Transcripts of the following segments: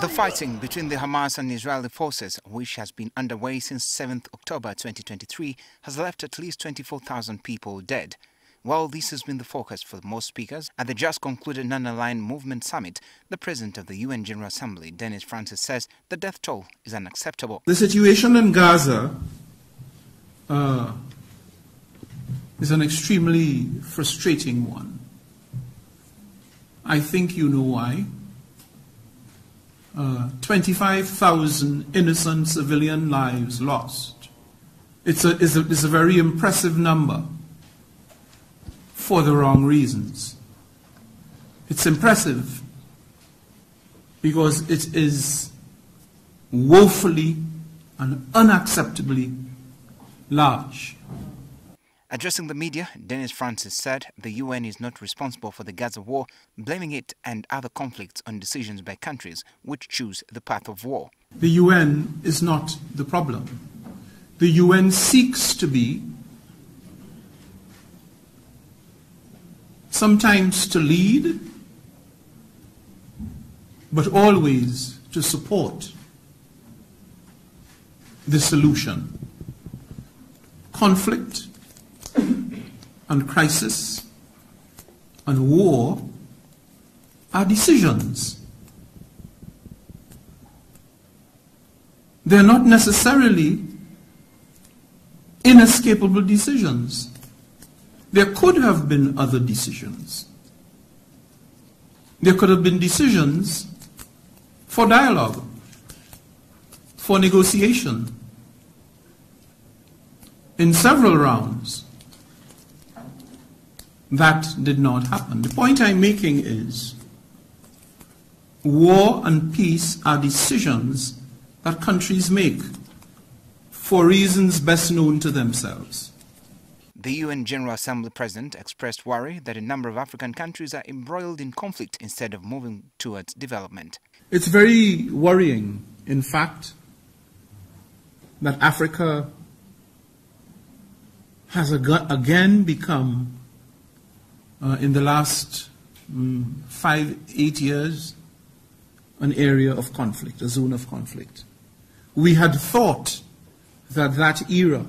The fighting between the Hamas and Israeli forces, which has been underway since 7th October 2023, has left at least 24,000 people dead. While this has been the focus for most speakers at the just concluded Non-Aligned Movement Summit, the President of the UN General Assembly, Dennis Francis, says the death toll is unacceptable. The situation in Gaza uh, is an extremely frustrating one. I think you know why uh, 25,000 innocent civilian lives lost. It's a, it's, a, it's a very impressive number for the wrong reasons. It's impressive because it is woefully and unacceptably large. Addressing the media, Dennis Francis said the UN is not responsible for the Gaza war, blaming it and other conflicts on decisions by countries which choose the path of war. The UN is not the problem. The UN seeks to be, sometimes to lead, but always to support the solution. Conflict and crisis and war are decisions. They're not necessarily inescapable decisions. There could have been other decisions. There could have been decisions for dialogue, for negotiation, in several rounds. That did not happen. The point I'm making is war and peace are decisions that countries make for reasons best known to themselves. The UN General Assembly President expressed worry that a number of African countries are embroiled in conflict instead of moving towards development. It's very worrying, in fact, that Africa has again become uh, in the last um, five, eight years, an area of conflict, a zone of conflict. We had thought that that era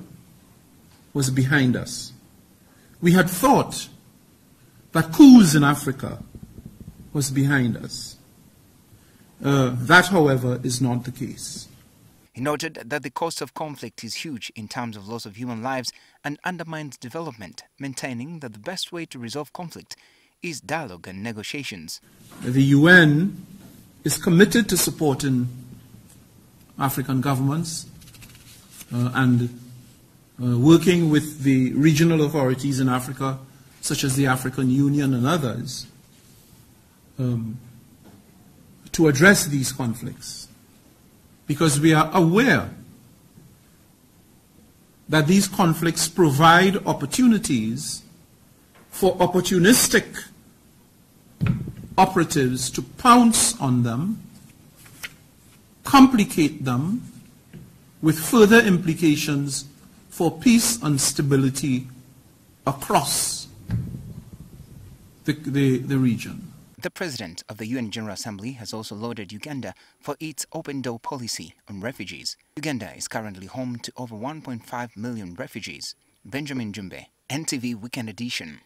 was behind us. We had thought that coups in Africa was behind us. Uh, that, however, is not the case. Noted that the cost of conflict is huge in terms of loss of human lives and undermines development, maintaining that the best way to resolve conflict is dialogue and negotiations. The UN is committed to supporting African governments uh, and uh, working with the regional authorities in Africa, such as the African Union and others, um, to address these conflicts because we are aware that these conflicts provide opportunities for opportunistic operatives to pounce on them, complicate them, with further implications for peace and stability across the, the, the region. The President of the UN General Assembly has also lauded Uganda for its open door policy on refugees. Uganda is currently home to over 1.5 million refugees. Benjamin Jumbe, NTV Weekend Edition.